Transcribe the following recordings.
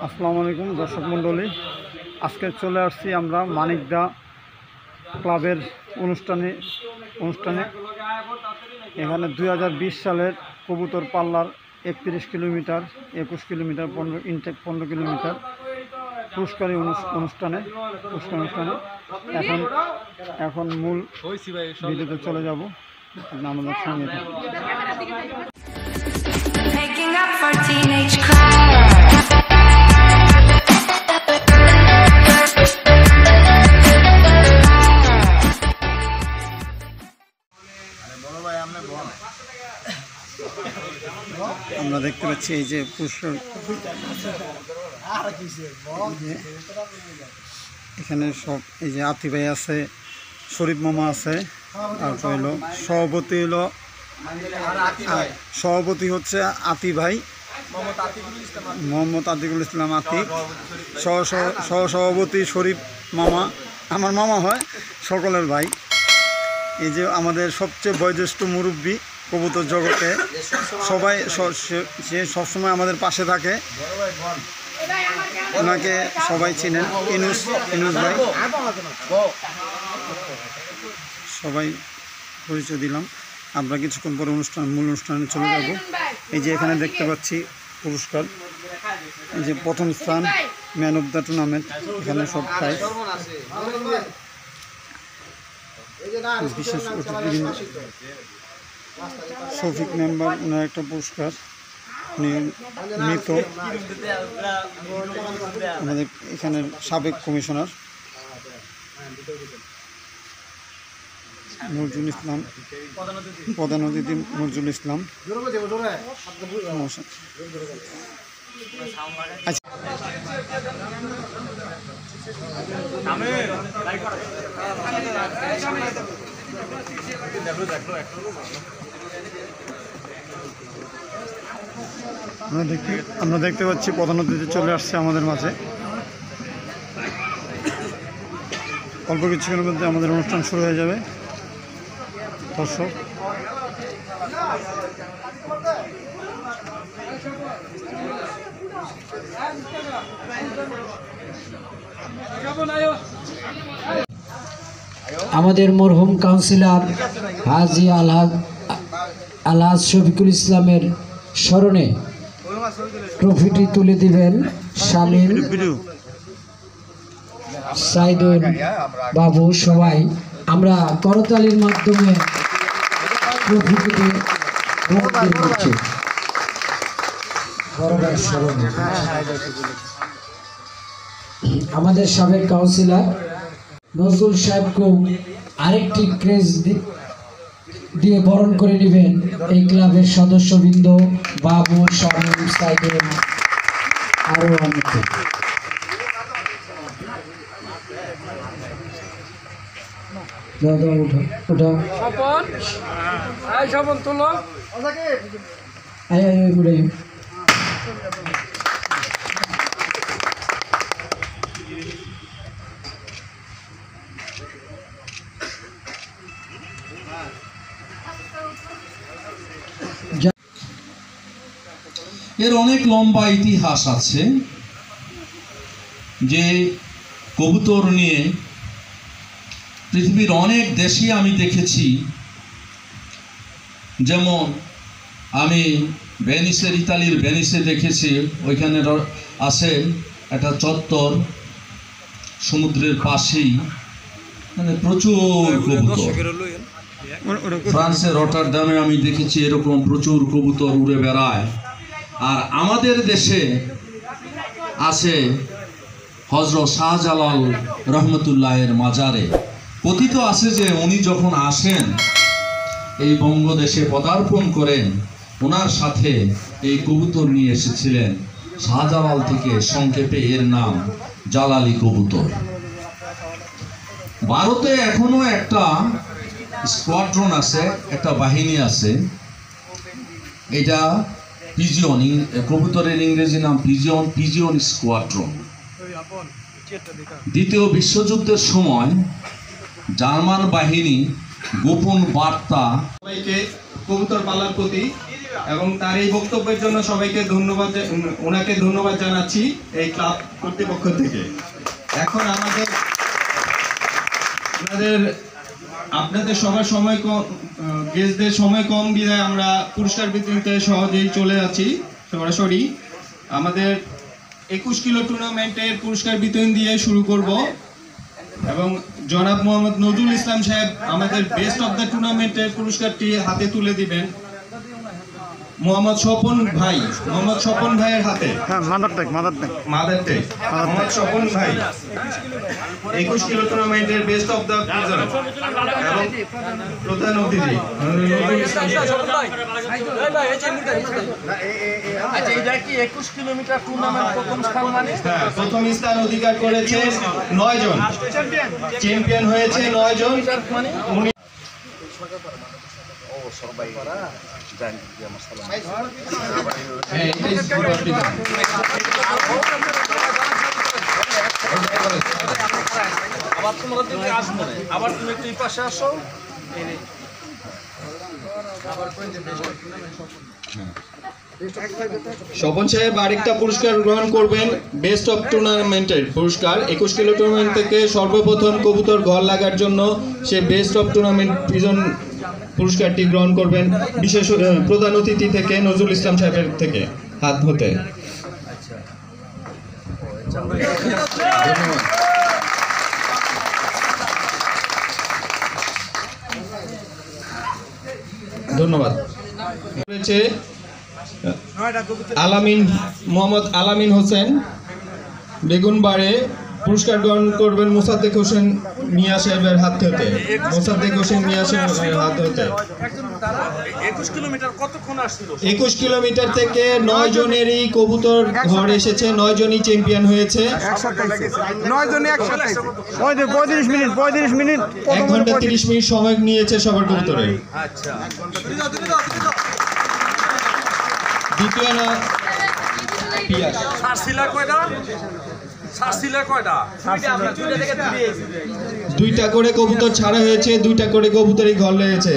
আসসালামু আলাইকুম, দর্শক মণ্ডলী। আজকে চলে আসছি আমরা মানিকদা ক্লাবের অনুষ্ঠানে অনুষ্ঠানে। এখানে দু হাজার বিশ সালের কবুতর পাল্লার একত্রিশ কিলোমিটার, একুশ কিলোমিটার, পনেরো ইনটেক পনেরো কিলোমিটার পুরস্কারী অনুষ- অনুষ্ঠানে, পুরস্কার অনুষ্ঠানে। এখন এখন মূল ভিডিওতে চলে যাব। আমাদের সঙ্গে পাচ্ছি এই যে এখানে সব এই যে আতি ভাই আছে, শরীফ মামা আছে, তারপর হলো সভাপতি হলো সভাপতি হচ্ছে আতি ভাই, মোহাম্মদ আতিকুল ইসলাম আতিক সহ সভাপতি শরীফ মামা, আমার মামা হয় সকলের ভাই। এই যে আমাদের সবচেয়ে বয়োজ্যেষ্ঠ মুরব্বী কবুতর জগতে। সবাই স- সবসময় আমাদের পাশে থাকে। ওনাকে সবাই চিনেন। ইনুস ইনুস ভাই। সবাই পরিচয় দিলাম। আমরা কিছুক্ষণ পরে অনুষ্ঠান, মূল অনুষ্ঠানে চলে যাব। এই যে এখানে দেখতে পাচ্ছি পুরস্কার। এই যে প্রথম স্থান, ম্যান অফ দ্য টুর্নামেন্ট। এখানে সব প্রাইজ বিশেষ শফিক মেম্বার, ওনার একটা পুরস্কার। মৃত। আমাদের এখানের সাবেক কমিশনার। নজরুল ইসলাম প্রধান অতিথি নজরুল ইসলাম। আচ্ছা। আমরা দেখতে আমরা দেখতে পাচ্ছি প্রধান অতিথি চলে আসছে আমাদের মাঝে। অল্প কিছুক্ষণের মধ্যে আমাদের অনুষ্ঠান শুরু হয়ে যাবে। দর্শক। আমাদের মরহুম কাউন্সিলর হাজি আলহাজ আলহাজ শফিকুল ইসলামের স্মরণে ট্রফিটি তুলে দিবেন শামীম সাইদুল বাবু সবাই। আমরা করতালির মাধ্যমে ট্রফিটিতে স্মরণে। আমাদের সাবেক কাউন্সিলর নজরুল সাহেবকেও আরেকটি ক্রেজ দিয়ে বরণ করে নেবেন এই ক্লাবের সদস্যবৃন্দ বাবু শামীম সাইদুল আরও অনেকে। দাও উঠো উঠো স্বপন? এই আয় আয় আয় এর অনেক লম্বা ইতিহাস আছে যে কবুতর নিয়ে পৃথিবীর অনেক দেশে আমি দেখেছি। যেমন আমি ভেনিসের ইতালির ভেনিসে দেখেছি, ওইখানে আছে একটা চত্বর, সমুদ্রের পাশেই মানে প্রচুর কবুতর। ফ্রান্সের রটার দামে আমি দেখেছি এরকম প্রচুর কবুতর উড়ে বেড়ায়। আর আমাদের দেশে আছে হজরত শাহজালাল রহমতুল্লাহের মাজারে। কথিত আছে যে উনি যখন আসেন, এই বঙ্গদেশে পদার্পণ করেন ওনার সাথে এই কবুতর নিয়ে এসেছিলেন। শাহজালাল থেকে সংক্ষেপে এর নাম জালালি কবুতর। ভারতে এখনও একটা স্কোয়াড্রন আছে, একটা বাহিনী আছে। এটা পিজিয়ন ইং- কবুতরের ইংরেজি নাম পিজিয়ন পিজিয়ন স্কোয়াড্রন দ্বিতীয় বিশ্বযুদ্ধের সময় জার্মান বাহিনী গোপন বার্তা সবাইকে কবুতর পালার প্রতি এবং তার এই বক্তব্যের জন্য সবাইকে ধন্যবাদ ওনাকে ধন্যবাদ জানাচ্ছি এই ক্লাব কর্তৃপক্ষ থেকে। এখন আমাদের আপনাদের আপনাদের সবার সময় কম গেস্টদের সময় কম বিদায় আমরা পুরস্কার বিতরণতে সহজেই চলে যাচ্ছি। সরাসরি আমাদের একুশ কিলো টুর্নামেন্টের পুরস্কার বিতরণ দিয়ে শুরু করব। এবং জনাব মোহাম্মদ নজরুল ইসলাম সাহেব আমাদের বেস্ট অফ দ্য টুর্নামেন্টের পুরস্কারটি হাতে তুলে দিবেন। মোহাম্মদ স্বপন ভাই মোহাম্মদ স্বপন ভাইয়ের হাতে। হ্যাঁ mother tech mother tech mother tech Mohammad Swapan ভাই একুশ কিলো টুর্নামেন্টের বেস্ট অফ দ্য এবং প্রধান অতিথি। নজরুল ইসলাম সাহেব। আচ্ছা এটা কি একুশ কিলোমিটার প্রথম স্থান মানে হ্যাঁ প্রথম স্থান অধিকার করেছে নয় জন। চ্যাম্পিয়ন হয়েছে নয় জন। উনি দাম। আবার তোমরা দিকে আসব। আবার তুমি একটু পাশে আসো স্বপন সাহেব, আরেকটা পুরস্কার গ্রহণ করবেন বেস্ট অফ টুর্নামেন্টের পুরস্কার একুশ কিলো টুর্নামেন্ট থেকে সর্বপ্রথম কবুতর ঘর লাগার জন্য সে বেস্ট অফ টুর্নামেন্ট প্রিজন পুরস্কারটি গ্রহণ করবেন বিশেষ প্রধান অতিথি থেকে নজরুল ইসলাম সাহেবের থেকে হাত হতে ধন্যবাদ। আলামিন, মোহাম্মদ আলামিন হোসেন, বেগুনবাড়ে পুরস্কার গ্রহণ করবেন মোসাদ্দেক হোসেন মিয়া সাহেবের হাত হতে মোসাদ্দেক হোসেন মিয়া সাহেবের হাত হতে একুশ কিলোমিটার থেকে নয় জনেরই কবুতর ঘর এসেছে নয় জনই চ্যাম্পিয়ন হয়েছে। পঁয়ত্রিশ মিনিট পঁয়ত্রিশ মিনিট এক ঘণ্টা তিরিশ মিনিট সময় নিয়েছে সবার কবুতরে। আচ্ছা। দ্বিতীয় না পিয়াস। দুইটা করে কবুতর ছাড়া হয়েছে দুইটা করে কবুতরই ঘর লেগেছে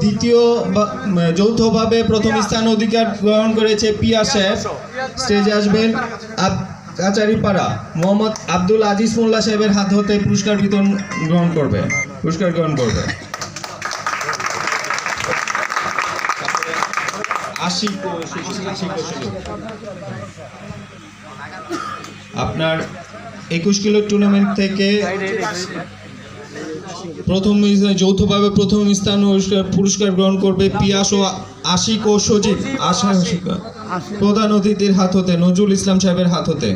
দ্বিতীয় বা- যৌথভাবে প্রথম স্থান অধিকার গ্রহণ করেছে পিয়া সাহেব স্টেজে আসবেন কাচারিপাড়া মোহাম্মদ আব্দুল আজিজ মোল্লা সাহেবের হাত হতে পুরস্কার বিতরণ গ্রহণ করবে। পুরস্কার গ্রহণ করবে। আশি আপনার একুশ কিলো টুর্নামেন্ট থেকে প্রথম যৌথভাবে প্রথম স্থান পুরস্কার- গ্রহণ করবে পিয়াস ও আশিক ও সজীব আশা প্রধান অতিথির হাত হতে নজরুল ইসলাম সাহেবের হাত হতে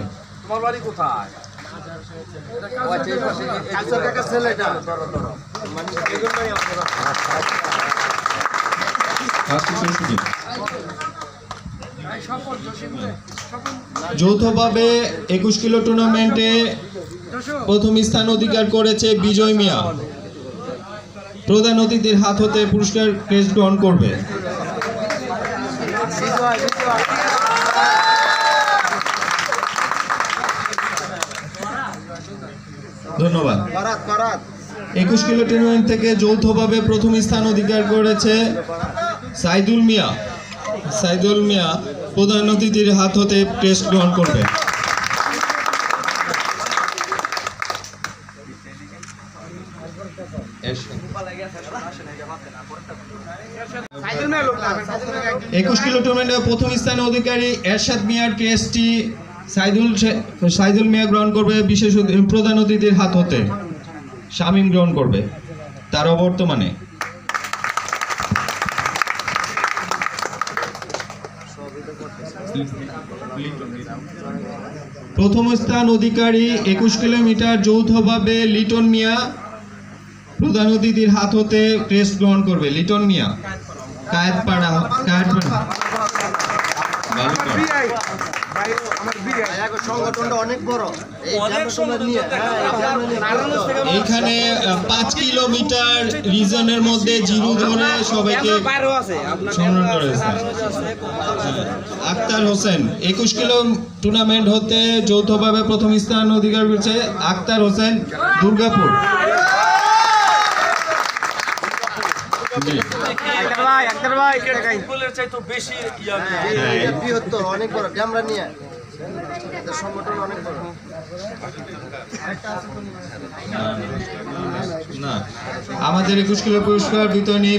কোথায় ও সজীব। যৌথভাবে একুশ কিলো টুর্নামেন্টে প্রথম স্থান অধিকার করেছে বিজয় মিয়া। প্রধান অতিথির হাত হতে পুরস্কার ক্রেস্ট গ্রহণ করবে। ধন্যবাদ। একুশ কিলো টুর্নামেন্ট থেকে যৌথভাবে প্রথম স্থান অধিকার করেছে সাইদুল মিয়া। সাইদুল মিয়া প্রধান অতিথির হাত হতে টেস্ট গ্রহণ করবে। একুশ কিলো টুর্নামেন্টে প্রথম স্থানে অধিকারী এরশাদ মিয়ার কেসটি সাইদুল সাইদুল মিয়া গ্রহণ করবে, বিশেষ প্রধান অতিথির হাত হতে শামীম গ্রহণ করবে। তার অবর্তমানে প্রথম স্থান অধিকারী একুশ কিলোমিটার যৌথভাবে লিটন মিয়া। প্রধান অতিথির হাত হতে ক্রেস্ট গ্রহণ করবে লিটন মিয়া। কায়েতপাড়া কায়েতপাড়া। এখানে পাঁচ কিলোমিটার রিজনের মধ্যে জিরো ধরে সবাইকে সংগ্রহ করেছে। হ্যাঁ। আক্তার হোসেন একুশ কিলো টুর্নামেন্ট হতে যৌথভাবে প্রথম স্থান অধিকার করেছে আক্তার হোসেন দুর্গাপুর। জি। ফুটবলের চাইতে বেশি ইয়া অনেক বড় ক্যামেরা নিয়ে। এদের সংগঠন অনেক আমাদের একুশ কিলো পুরস্কার বিতরণী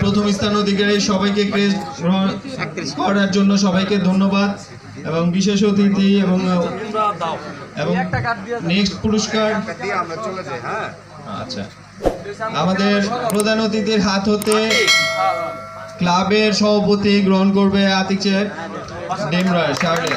প্রথম স্থান অধিকারী সবাইকে করার জন্য সবাইকে ধন্যবাদ এবং বিশেষ অতিথি এবং নেক্সট পুরস্কার। আচ্ছা। আমাদের প্রধান অতিথির হাত হতে ক্লাবের সভাপতি গ্রহণ করবে আতিকের ডেমরা শার্লে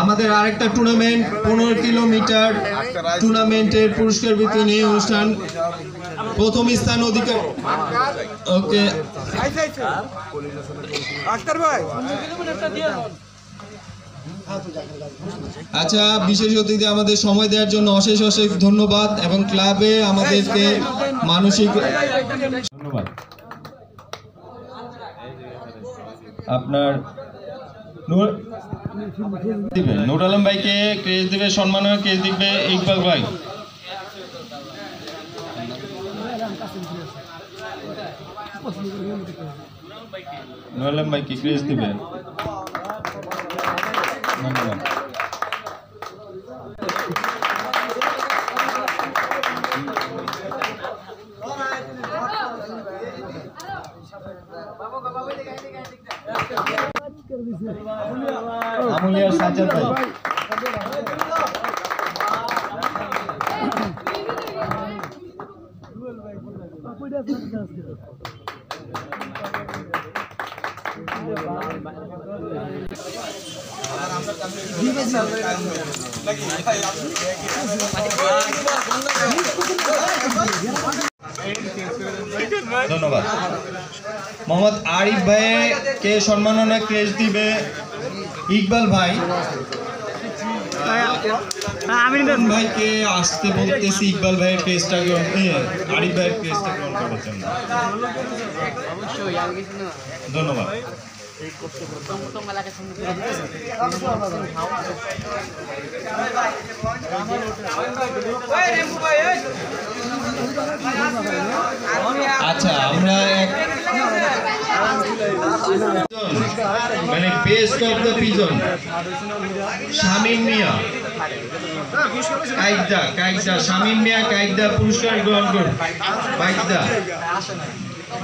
আমাদের আরেকটা টুর্নামেন্ট পনেরো কিলোমিটার টুর্নামেন্টের পুরস্কার বিতরণী অনুষ্ঠান। প্রথম স্থান অধিকার ওকে। আচ্ছা বিশেষ অতিথি আমাদের সময় দেওয়ার জন্য অশেষ অশেষ ধন্যবাদ এবং ক্লাবে আমাদেরকে মানসিক ধন্যবাদ। আপনার নূর দিবে। নুর আলম ভাইকে ক্রেজ দিবে সম্মান ক্রেজ দিবে ইকবাল ভাই। নুর আলম ভাইকে ক্রেজ দিবে। ধন্যবাদ। আমুলিয়ার সাজ্জাদ ভাই। ধন্যবাদ। মোহাম্মদ আরিফ ভাইকে সম্মাননা ক্রেজ দিবে। ইকবাল ভাই। আমি ভাইকে আসতে বলতেছি ইকবাল ভাইয়ের ক্রেজটা গ্রহণ এ, আরিফ ভাইয়ের ক্রেজটা গ্রহণ করার জন্য। ধন্যবাদ। আচ্ছা আমরা মানে of the pigeon Shamim Mia. কাইকদা কাইকদা শামিম মিয়া কাইকদা পুরস্কার গ্রহণ করুন।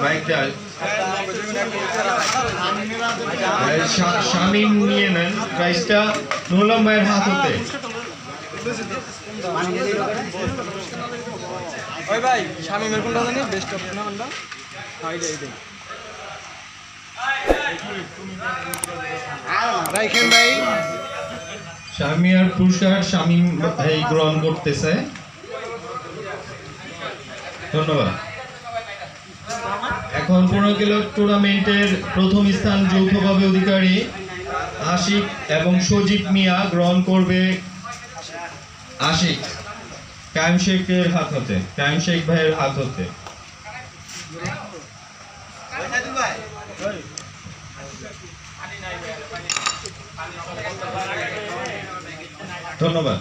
বাইকদা শা- নিয়ে নেন প্রাইসটা ভাইয়ের হাত হতে ওই ভাই স্বামী কোনটা জানি? বেস্ট অফ টুর্নামেন্টটা রাইখেন ভাই। শামিয়ার পুরস্কার শামিম ভাই গ্রহণ করতেছে। ধন্যবাদ। এখন পনেরো কিলো টুর্নামেন্টের প্রথম স্থান যৌথভাবে অধিকারী আশিক এবং সজীব মিয়া গ্রহণ করবে আশিক। কায়েম শেখের হাত হতে, কায়েম শেখ ভাইয়ের হাত হতে। ধন্যবাদ।